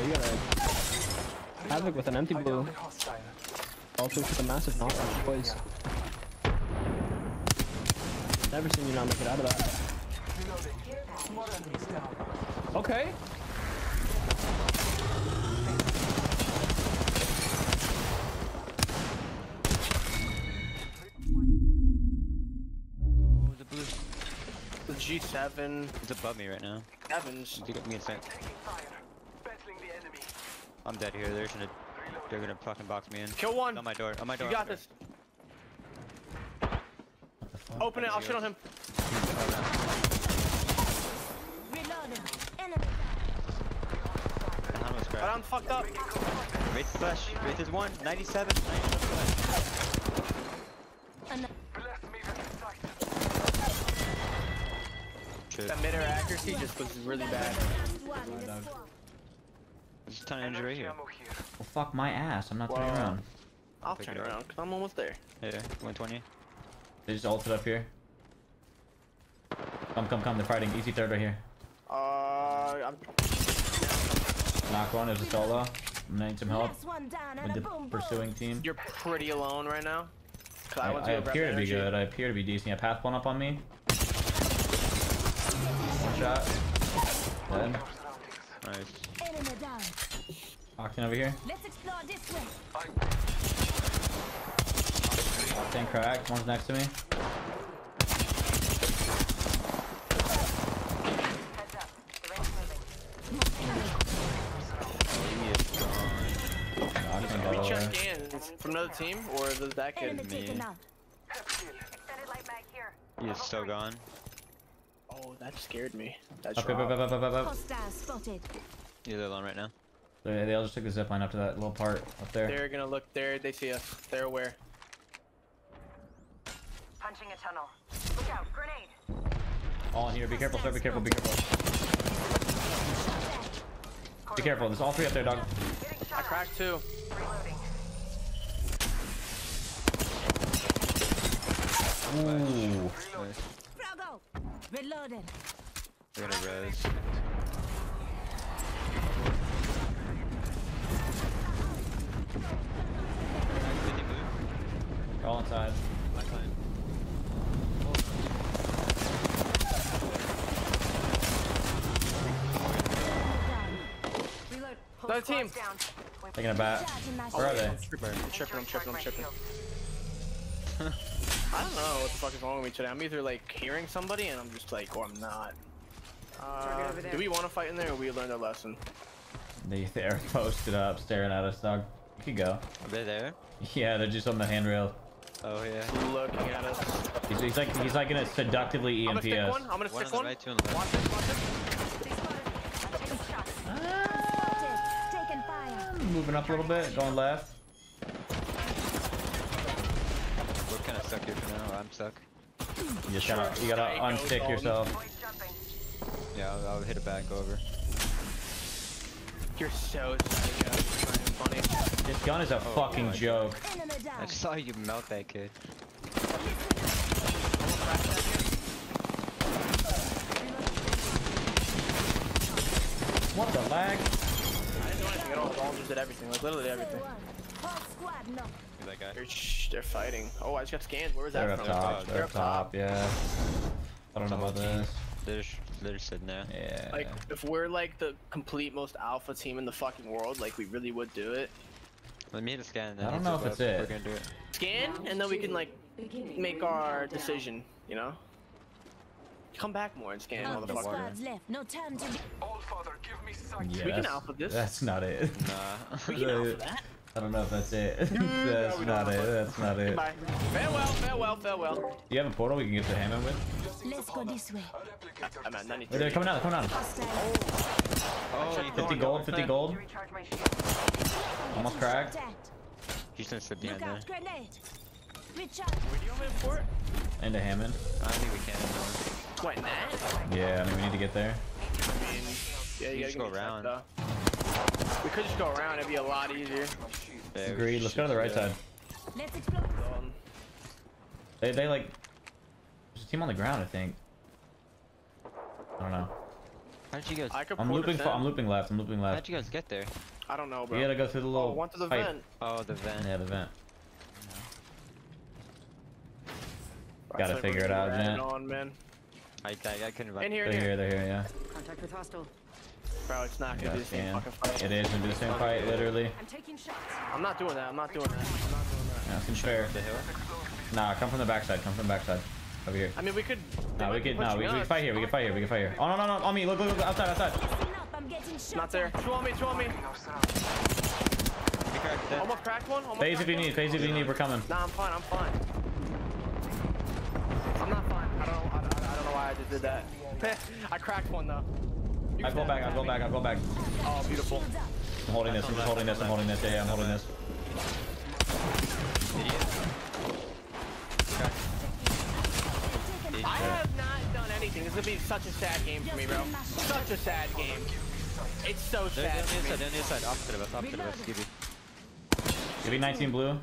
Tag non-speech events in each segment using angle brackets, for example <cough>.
bro. You gotta havoc with an empty blue. Also with a massive knockdown, boys. Never seen you not make it out of that. Okay. Oh, the blue. The G7. He's above me right now. Evans. He got me inside. I'm dead here. They're gonna, they're gonna fucking box me in. Kill one. On my door. On my door. You got this. Open it. I'll shit on him. Reloading. Enemy door. The But. I'm fucked up. Wraith flash. Wraith is one. 97. 97 flash. down. Shit. That mid-air accuracy just was really bad. One in the dog. swamp. There's a ton of injury right here. Well, fuck my ass. I'm not turning around. I'll turn around because I'm almost there. Yeah, 120. They just ulted up here. Come, come, come. They're fighting. Easy third right here. Uh, I'm. Knock one. There's a solo. I'm gonna need some help one down with the boom boom. pursuing team. You're pretty alone right now. I, went I appear to be energy. good. I appear to be decent. Yeah, path one up on me. One shot. Dead. Nice. Enemy down. Octane over here. Let's explore this way. Octane cracked. One's next to me. Octane got We over. check scans from another team, or does that Enemy me. He is so gone. Oh, that scared me. That Up, up, up, up, up, up, up. Hostile spotted. He's alone right now. They, they all just took the zip line up to that little part up there. They're gonna look there. They see us. They're aware. Punching a tunnel. Look out, grenade. All in here. Be careful, sir. Be careful. Be careful. Be careful. There's all three up there, dog. I cracked two. Reloading. Ooh. Nice. Froggo. Reloading. They're gonna res. All inside. Reload. Another team. Squads Down. Wait, Taking a bat. Where are they? Tripping, I'm tripping, I'm tripping, I'm tripping. <laughs> I don't know what the fuck is wrong with me today. I'm either like hearing somebody and I'm just like, or I'm not. Uh, Target over there. do we want to fight in there or we learned our lesson? They, <laughs> they're posted up, staring at us, dog. You could go. Are they there? Yeah, they're just on the handrail. Oh yeah. Looking at us. He's, he's like he's like gonna seductively EMP I'm gonna EMP stick us. one. I'm gonna One stick on one. right, two on the. Watch this, watch this. They spotted me. I'm taking shots. Spotted. Taking fire. Moving up a little bit, going left. We're kind of stuck here for now. I'm stuck. You just gotta you gotta There you go, unstick yourself. Yeah, I'll, I'll hit it back over. You're so psycho. It's not even funny. This gun is a oh, fucking my joke. I down. saw you melt that kid. What the lag? I didn't do anything at all. The just did everything. Like literally everything. Whole squad that guy? They're, shh, they're fighting. Oh, I just got scanned. Where was They're that up from? top. They're up top. Yeah. I don't know about this. They're they're sitting there. Yeah. Like, if we're like the complete most alpha team in the fucking world, like we really would do it. Let me hit a scan. and then I don't know if it's it. We're gonna do it. Scan, and then we can like make our decision. You know. Come back more and scan, Half the motherfucker. squads left. No time to be. yeah, we can that's- alpha this. That's not it. Nah. We can alpha <laughs> that. I don't know if that's it. <laughs> that's we not don't. it. That's not it. Goodbye. Farewell, farewell, farewell. Do you have a portal we can get to Hammond with? Let's go this way. I'm at 93. Wait, they're coming out. They're coming out. Hostile. Oh, you 50 gold. 50 gold. Recharge my shield. Almost cracked. Attacked. He's gonna sit Look behind there. out, grenade. Recharge. Do you want me to Hammond. I don't think we can. What, that? Yeah, I mean we need to get there. I mean, yeah, you, You gotta go me around. though. We could just go around. It'd be a lot easier. Yeah, Agreed. Let's go to the right do side. Let's explore. They they like. There's a team on the ground, I think. I don't know. How'd you guys? I could I'm looping. For, I'm looping left. I'm looping left. How'd you guys get there? I don't know, bro. We gotta go through the Oh, little one to the pipe. vent. Oh, the vent. Yeah, the vent. Right Gotta figure it out, ratting Jen. On, man. I, I, I couldn't. In here, They're in here. here. They're here. Yeah. Contact with hostile. Bro, it's not gonna Yeah, be the same scan. fucking fight. It is gonna be the same fight, literally. I'm taking shots. I'm not doing that. I'm not doing that. I'm not doing that. Yeah, seems fair. The hill. Nah, come from the backside. Come from the backside. Over here. I mean, we could. they No, we could. No, we, we can fight here. We can fight here. We can fight here. Oh no, no, no! On me! Look, look, look! Outside, outside! Listen up, I'm getting shot Not there. Two on me. Two on me. Cracked. Almost cracked one. Almost Phase cracked if you one. need. Phase if you need. We're coming. Nah, I'm fine. I'm fine. I'm not fine. I don't. I, don't- I don't know why I just did that. <laughs> I cracked one though. You I go can back. I stab go back. I go back. Oh, beautiful. I'm holding this. I'm just holding this. I'm holding this. Yeah, yeah, I'm holding this. I have not done anything. This is gonna be such a sad game for me, bro. Such a sad game. It's so They're sad on the inside. me. They're on the inside. Opposite of us. Opposite of us. Gibby. Give me 19 blue.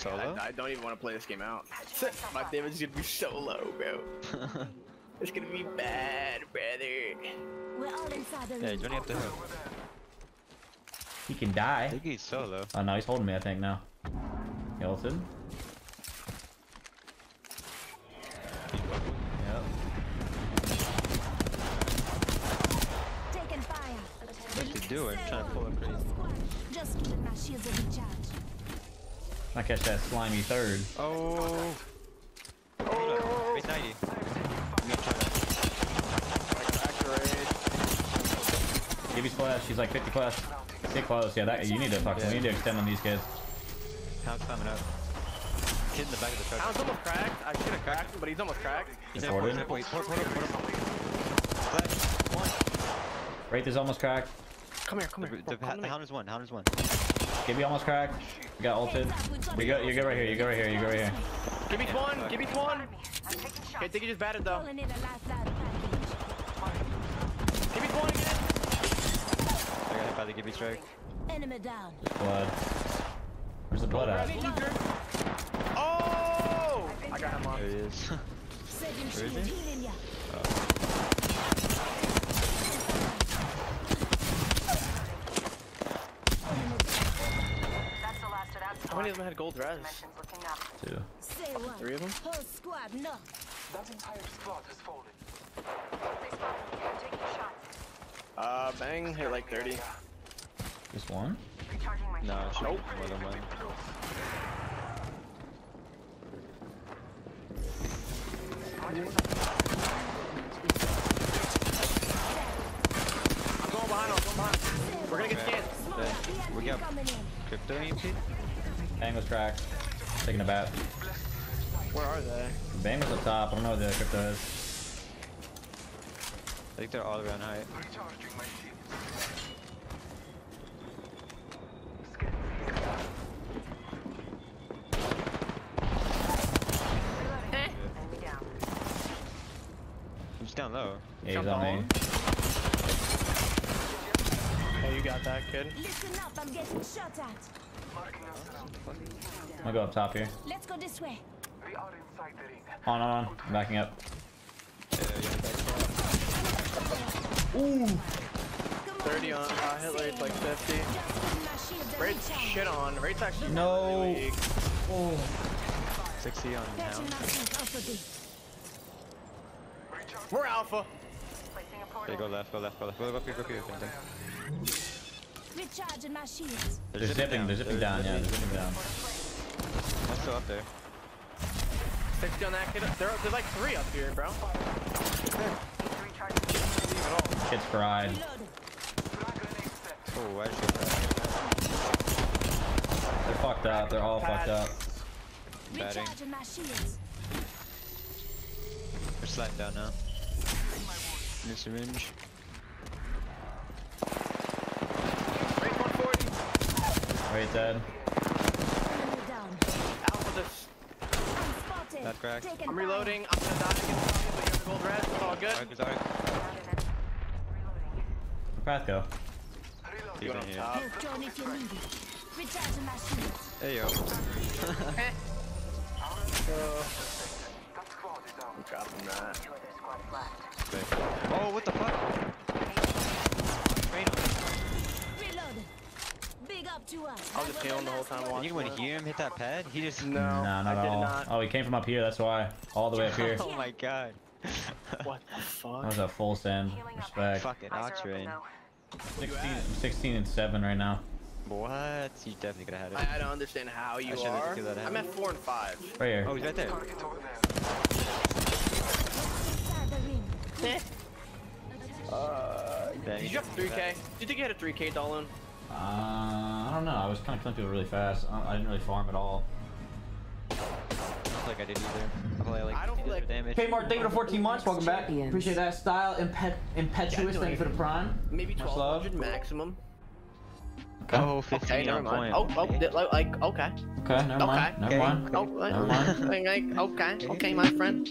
Solo. I, I don't even want to play this game out. <laughs> My damage is gonna be so low, bro. <laughs> It's gonna be bad, brother. We're all inside the yeah, ring. he's running up the hill. He can die. I think he's solo. Oh no, he's holding me. I think now. He ulted. Yep. Taking fire. What's he doing? Trying to pull up crazy. Just giving my shields a recharge. I catch that slimy third. Oh. Oh. Wait, 90. I'm gonna try that. Give me splash. She's like 50 plus. Get close. Yeah, that you need to fucking. We need to extend on these kids. Hound's climbing up. Kid in the back of the truck. Hound's almost cracked. I should have cracked him, but he's almost cracked. He's It's in a ordered. Wait, port, port, port, port. Flash. One. Wraith is almost cracked. Come here, come The, here. the, Come to the me. hound is one. Hound is one. Gibby almost cracked. You got ulted. You go. You go right here. You go right here. You go right here. Give me one. Give me one. I'm Okay, I think he just batted though. Calling in a lifeline package. Give me one again. I got hit by the Gibby strike. Enemy down. Blood. Where's the blood at? Oh! oh! I got him There on. he is. Setting Where is he? healing many of them had gold res? Dimensions looking up. Two. Say what? Three of them? Whole squad, no. They spotted me. I'm taking shots. Uh, bang, hit like 30. Just one. No, it shield. should be more than one. I'm going behind him, I'm going behind. We're gonna get scanned. Okay. We got- coming in. Crypto EMP? Bang was cracked. Taking a bat. Where are they? Bang was up top. I don't know where the crypto is. I think they're all around height. Enemy down. Just down low. Yeah, he's on on me. Oh, you got that, kid. Listen up, I'm getting shot at. I'm gonna go up top here. Let's go this way. On, on, on. I'm backing up. Yeah, yeah, back Come on. 30 on, uh, hit rate's like 50. Just giving my shields a Rate's shit on. Rate's actually No. really weak. 60 on Catching hound. my sync off of D. We're alpha. Placing a Okay, portal. go left, go left, go left. Go up here, go up here. Quentin. Recharging my shields. They're zipping. They're zipping down. Yeah, they're zipping down. One's still up there. 60 on that kid. There, there's like three up here, bro. Recharging. Kid's fried. Oh, why did you? They're fucked up. They're all fucked up. Batting. Recharging my shields. We're sliding down now. New syringe. 140. Right dead. Enemy. Alpha this. I'm spotted. Not cracked. I'm reloading. I'm gonna die against something, but you have gold res. It's all good. Arc is arc. Reloading. Where Path go? He's Going in on top. Health if you need it. Recharging my shields. Hey yo. I'm dropping that. Two other squads left. Oh, what the fuck? I was just healing the whole time And watching you wouldn't hear him hit that pad? He just. No, No, not I at all. not. Oh, he came from up here. That's why. All the way up here. <laughs> oh my god. <laughs> What the fuck? That was a full send. Respect. Fucking Eyes are Oxrain. open, though. 16, 16 and 7 right now. What? You definitely could have had it. I, I don't understand how you should've are. given that a I'm at four and five. Right here. Oh, he's right there. Inside the <laughs> uh, Did you he drop 3k? did. Do you think you had a 3k Dolan? Uh, I don't know. I was kind of collecting it really fast. I, I didn't really farm at all. I don't feel like I did either. I probably like I don't feel like- damage. Okay, Mark, thank you for 14 months. Welcome back. Champions. Appreciate that. Style impet impetuous. Thank you for the prime. Maybe 1200 maximum. Oh, 15 Okay, never mind. point. Oh, oh, like, like, okay. Okay, never mind. Okay. Never Okay. mind. Oh, like, Never mind. <laughs> like, like, okay, okay, my friend.